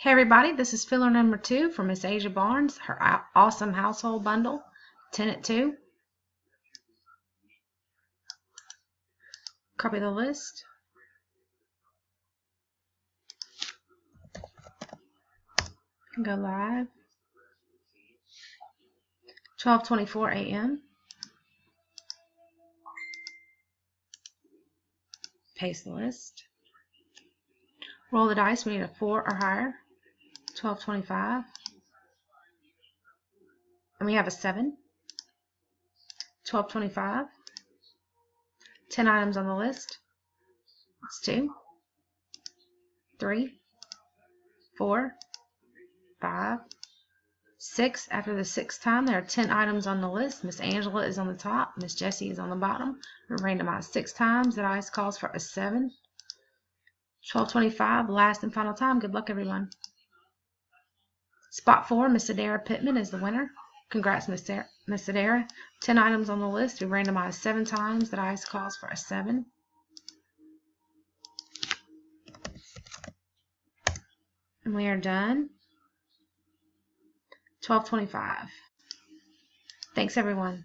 Hey everybody, this is filler number two for Miss Asia Barnes, her awesome household bundle, 10 at 2. Copy the list. Go live. 12:24 a.m. Paste the list. Roll the dice. We need a four or higher. 1225. And we have a 7. 1225. 10 items on the list. That's 2. 3. 4. 5. 6. After the sixth time, there are 10 items on the list. Miss Angela is on the top. Miss Jessie is on the bottom. Randomized 6 times. That ice calls for a 7. 1225, last and final time. Good luck, everyone. Spot four, Miss Adara Pittman is the winner. Congrats, Miss, Adara. Ten items on the list. We randomized seven times. That ice calls for a seven. And we are done. 1225. Thanks, everyone.